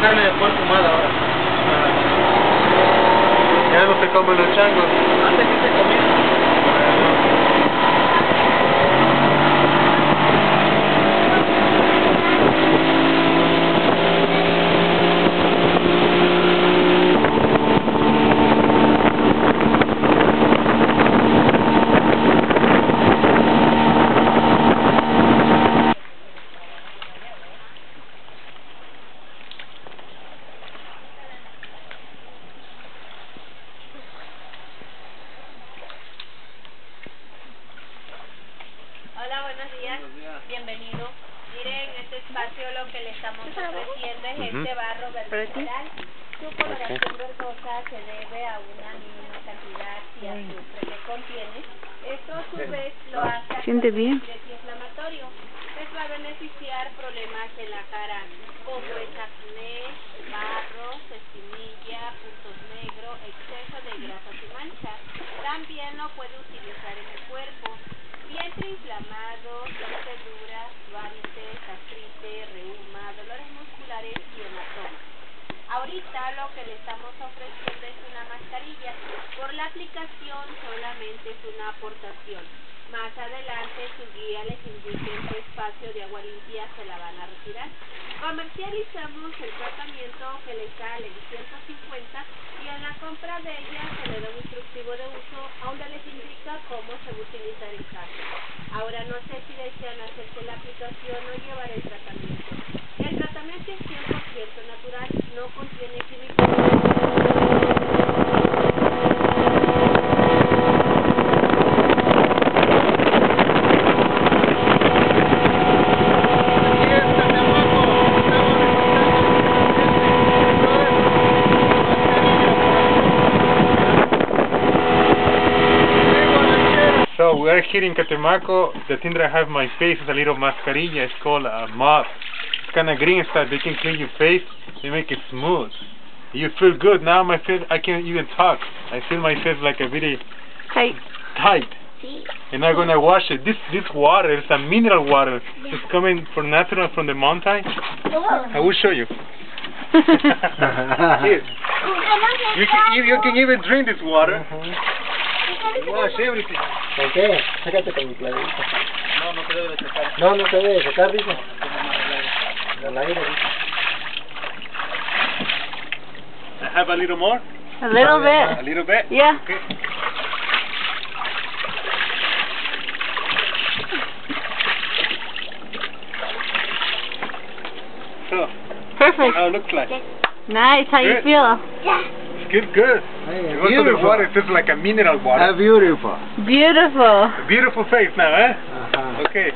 carne de puerco ahora. Ya no se comen los changos. Buenos días. Buenos días. Bienvenido. Mire, en este espacio lo que le estamos ofreciendo es Ujú. este barro vertical. Su coloración verdosa se debe a una mínima cantidad de azufre que contiene. Esto a su vez lo hace Siente bien. antiinflamatorio. Les va a beneficiar problemas en la cara como es acné, barros, espinilla, puntos negros, exceso de grasas y manchas. También lo puede utilizar que le estamos ofreciendo es una mascarilla. Por la aplicación solamente es una aportación. Más adelante su guía les indique en espacio de agua limpia se la van a retirar. Comercializamos el tratamiento que le sale en 150 y en la compra de ella se le da un instructivo de uso donde les indica cómo se va a utilizar en casa. Ahora no sé si desean hacerse la aplicación o llevar el tratamiento. El tratamiento es 100% natural, no contiene químicos. So we're here in Catemaco. The thing that I have my face is a little mascarilla. It's called a mop. It's kind of green stuff. They can clean your face. They make it smooth. You feel good now. My face, I can't even talk. I feel my face like a very Hey. tight. And I'm gonna wash it. This this water is a mineral water. It's coming from natural from the mountain. I will show you. Here. You can you, you can even drink this water. Uh-huh. Wash everything. ¿Con qué? Sácate con mi clavito. No, no se debe de secar. No, no se debe secar, dice. I have a little more. A little bit. A little bit. Yeah. Okay. So, Perfect. how it looks like. Nice. How you Good. feel? It's good, good. Hey, Most of the beautiful. water is just like a mineral Ah, water. beautiful. Beautiful. Beautiful face now, eh? Ajá. Okay.